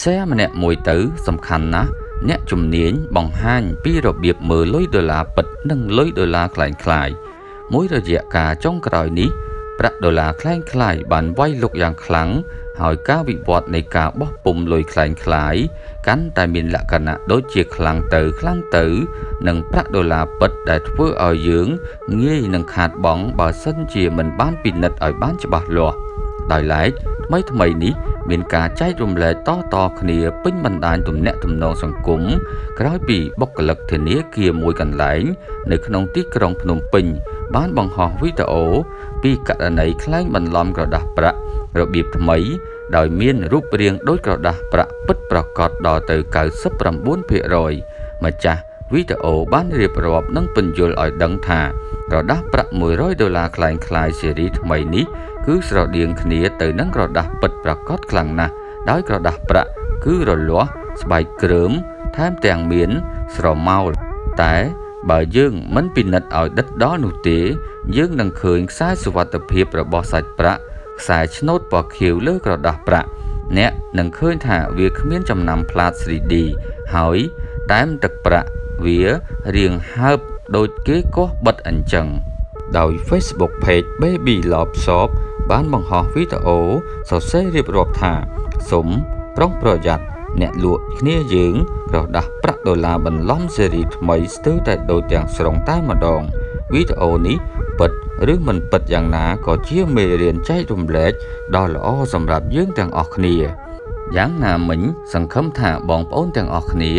share ម្នាក់មួយទៅសំខាន់ណាស់អ្នកជំនាញបង្ហាញពីរបៀបមើលលុយដុល្លារពិតនិងលុយដុល្លារคล้ายៗមួយរយៈកាលចុងក្រោយនេះប្រាក់ដុល្លារคล้ายៗបានវាយលុកយ៉ាងខ្លាំងហើយការវិវត្តនៃការបោះពុំលុយคล้ายៗកាន់តែមានលក្ខណៈដូចជាខ្លាំងទៅខ្លាំងទៅនិងប្រាក់ដុល្លារពិតដែលធ្វើឲ្យយើងងាយនឹងខាតបង់បើសិនជាមិនបានពិនិត្យឲ្យបានច្បាស់លាស់ដោយឡែកថ្មីថ្មីនេះ មានការចែករំលែកតតគ្នាពេញបណ្ដាញទំនាក់ទំនងសង្គមក្រោយពីបុគ្គលិកធនាគារមួយកន្លែង នៅក្នុងទីក្រុងភ្នំពេញ បានបង្ហោះវីដេអូពីករណីក្លែងបន្លំក្រដាស់ប្រាក់របៀបថ្មី ដោយមានរូបរាងដូចក្រដាស់ប្រាក់ពិតប្រាកដដល់ទៅ99%ម្ចាស់ វីដេអូបានរៀបរាប់និងពន្យល់ឲ្យដឹងថាក្រដាស់ប្រាក់100ដុល្លារคล้ายคล้ายស៊េរីថ្មីនេះគឺស្រដៀងគ្នាទៅនឹងក្រដាស់ពិតប្រាកដខ្លាំងណាស់ដោយក្រដាស់ប្រាក់គឺរលាស់ស្បែកគ្រើមថែមទាំងមានស្រមោលតែបើយើងមិនពិនិត្យឲ្យដិតដល់នោះទេយើងនឹងឃើញខ្សែសុវត្ថិភាពរបស់សាច់ប្រាក់ខ្សែឆ្នូតពណ៌ខៀវលើក្រដាស់ប្រាក់អ្នកនឹងឃើញថាវាគ្មានចំណាំផ្លាត 3D ហើយតែមទឹកប្រាក់ វារៀងហើបដូចគេកោះបិទអញ្ចឹងដោយ Facebook Page Baby Love Shop បានបង្ហោះវីដេអូសរសេររៀបរាប់ថាសូមប្រុងប្រយ័ត្នអ្នកលក់គ្នាយើងក្រដាស់ប្រាក់ដុល្លារបន្លំស៊េរីថ្មីស្ទើរតែដូចទាំងស្រុងតែម្ដងវីដេអូនេះពិតឬមិនពិតយ៉ាងណាក៏ជាមេរៀនចែករំលែកដ៏ល្អសម្រាប់យើងទាំងអស់គ្នា យ៉ាងណាមិញសង្ឃឹមថាបងប្អូនទាំងអស់គ្នា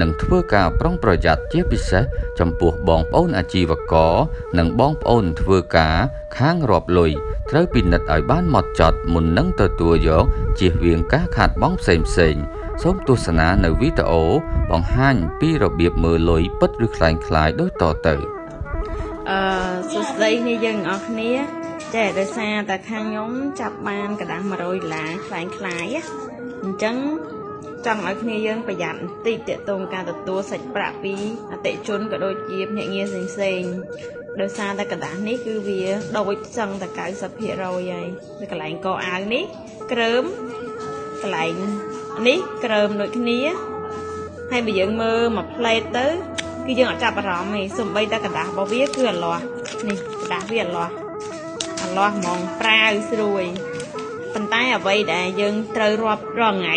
នឹងធ្វើការប្រុងប្រយ័ត្នជាពិសេសចំពោះបងប្អូនអាជីវករនិងបងប្អូនធ្វើការខាងរាប់លុយត្រូវពិនិត្យឲ្យបានហ្មត់ចត់មុននឹងទទួលយកជៀសវាងការខាតបង់ផ្សេងផ្សេងសូមទស្សនានៅវីដេអូបង្ហាញពីរបៀបមើលលុយពិតឬคล้ายคล้ายដូចតទៅអឺសួស្តីនេះយើងអស់គ្នា ចេះដោយសារតែខាងខ្ញុំចាប់បានកដាស់100ដុល្លារคล้ายคล้ายអញ្ចឹងចង់ឲ្យគ្នាយើងប្រយ័ត្នបន្តិចតកតងការទទួលសាច់ប្រាក់ពីអតិជនក៏ដូចជាភ្នាក់ងារផ្សេងផ្សេងដោយសារតែกระดาษនេះគឺវាដូចសឹងតែ90%ហើយនៅកន្លែងកអាវនេះក្រើមកន្លែងនេះក្រើមដូចគ្នាហើយបើយើងមើលមួយផ្លេតទៅគឺយើងអត់ចាប់អារម្មណ៍ទេសំបីតែกระดาษរបស់វាគឺអាលាស់នេះกระดาษវាអាលាស់ អាលាស់ហ្មងប្រាវស្រួយប៉ុន្តែអ្វីដែលយើងត្រូវរាប់រាល់ថ្ងៃ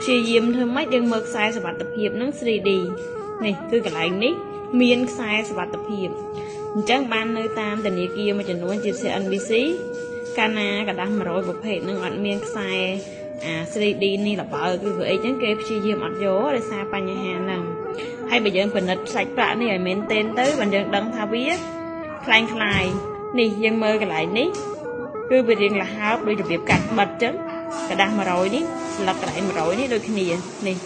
ព្យាយាមធ្វើម៉េចយើងមើលខ្សែសវត្ថភាពនឹង 3D នេះគឺកន្លែងនេះមានខ្សែសវត្ថភាពអញ្ចឹងបាននៅតាមធនាគារមួយចំនួនជា CNBC កាលណាกระดาษ100ប្រភេទនឹងអត់មានខ្សែអា 3D នេះលបើគឺព្រោះអីចឹងគេព្យាយាមអត់យកដោយសារបញ្ហាហ្នឹងហើយបើយើងពិនិត្យសាច់ប្រាក់នេះឲ្យមែនទែនទៅបើយើងដឹងថាវាคล้ายคล้าย នេះយើងមើលកន្លែងនេះគឺវារៀងលហើបដូចរបៀបកាត់បិទចឹងกระดาษ100នេះស្លឹកកន្លែង100នេះដូចគ្នានេះ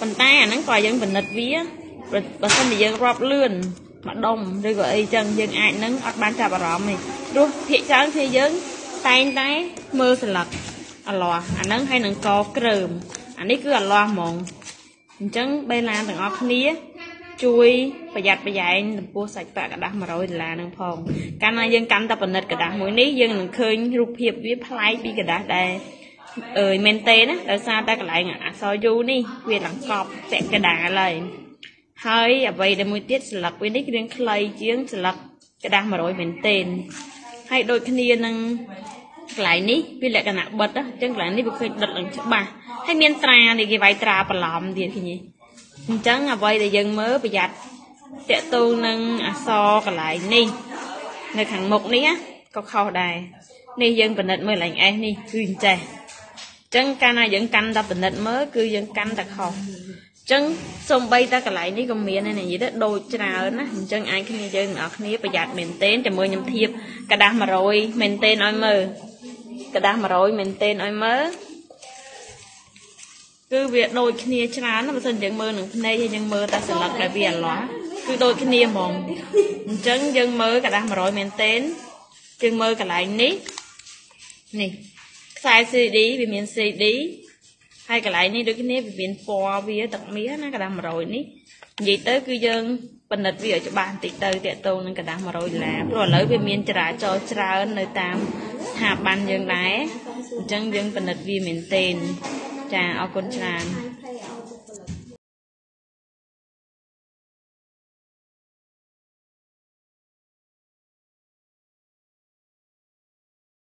ប៉ុន្តែអាហ្នឹងក៏យើងពិនិត្យវាបើសិនជាយើងរាប់លឿនម្ដុំឬក៏អីចឹងយើងអាចនឹងអត់បានចាប់អារម្មណ៍ទេព្រោះភាកច្រើនគឺយើងតែងតែមើលស្លឹកអលាស់អាហ្នឹងហើយនឹងកក្រើមអានេះគឺអលាស់ហ្មងអញ្ចឹងបេឡានទាំងអស់គ្នា ជួយប្រយ័ត្នប្រយែងចំពោះសាច់ប្រាក់ក្រដាស់100ដុល្លារនឹងផងកាលណាយើងកាន់តែប៉និតក្រដាស់មួយនេះយើងនឹងឃើញរូបភាពវាប្លែកពីក្រដាស់ដែលអើយមែនទេណាដោយសារតែកន្លែងអសយូនេះវាឡើងកប់ពាក់កដាលហើយហើយអ្វីដែលមួយទៀតស្លឹកវានេះគ្រាងខ្លីជាងស្លឹកក្រដាស់100មែនទេហើយដូចគ្នានឹងកន្លែងនេះវាលក្ខណៈបិទអញ្ចឹងកន្លែងនេះវាឃើញដិតឡើងច្បាស់ហើយមានត្រានេះគេវាយត្រាប្រឡំទៀតគ្នា អញ្ចឹងអ្វីដែលយើងមើលប្រយ័ត្នតកតូននឹងអសកន្លែងនេះនៅខាងមុខនេះក៏ខុសដែរនេះយើងពិនិត្យមើលឡើងអេសនេះគឺអញ្ចេះអញ្ចឹងកាលណាយើងកាន់តែពិនិត្យមើលគឺយើងកាន់តែខុសចឹងសំបីតែកន្លែងនេះក៏មានដែរនិយាយទៅដូចច្រើនណាអញ្ចឹងអាចគ្នាយើងអ្នកគ្នាប្រយ័ត្នមែនទែនជាមួយខ្ញុំធៀបกระดาษ100មែនទែនឲ្យមើលกระดาษ100មែនទែនឲ្យមើល គឺវាដូចគ្នាច្រើនណាបើមិនយើងមើលនឹងភ្នែកហើយយើងមើលតែស្លឹកដែលវាអលាស់គឺដូចគ្នាហ្មងអញ្ចឹងយើងមើលกระดาษ100មែនទែនយើងមើលកន្លែងនេះនេះខ្សែ CD វាមាន CD ហើយកន្លែងនេះដូចគ្នាវាមានពណ៌វាទឹកមាសណាกระดาษ100នេះនិយាយទៅគឺយើងពិនិត្យវាឲ្យច្បាស់បន្តិចទៅតាក់ទងនឹងกระดาษ100ដុល្លារព្រោះឥឡូវវាមានចរាចរណ៍ច្រើននៅតាមស្ថាប័នយើងដែរអញ្ចឹងយើងពិនិត្យវាមែនទែន ចាអរគុណច្រើន